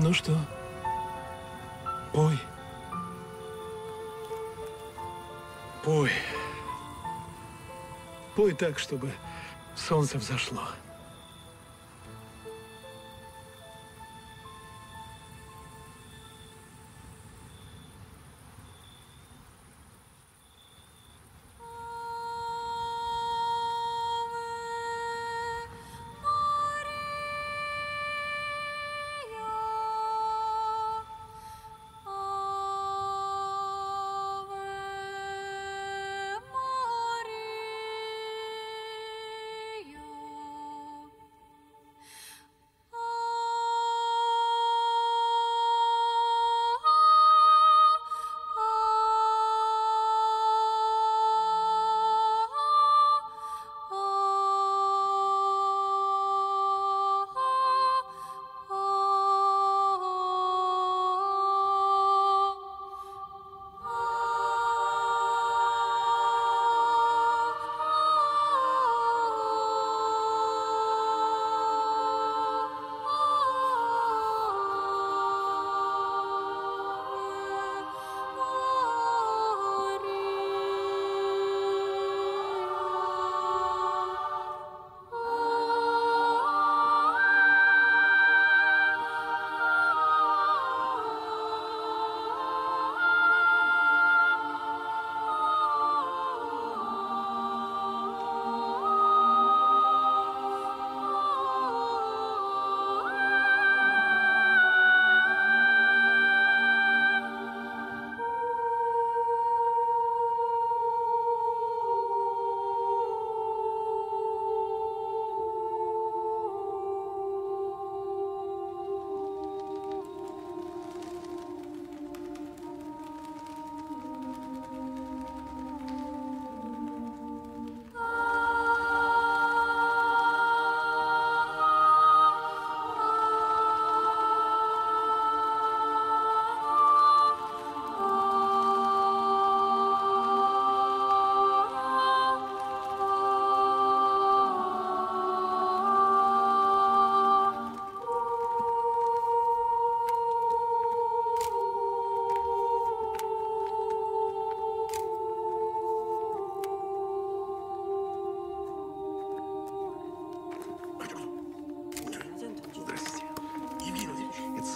Ну что? Пой. Пой. Пой так, чтобы солнце взошло.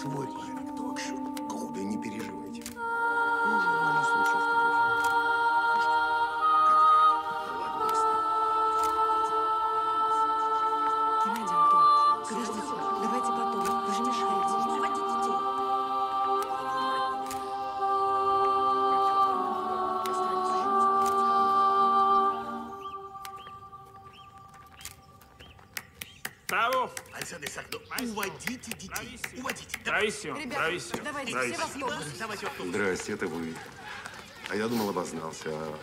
Свой парень. Ток-шоу. Голубя, не переживайте. Ну, нормальный случай в Геннадий Мешаете. Не уводите детей. Уводите. Брависсимо, Ребята, давайте все в автобус. Здрасте, это вы. А я думал, обознался. А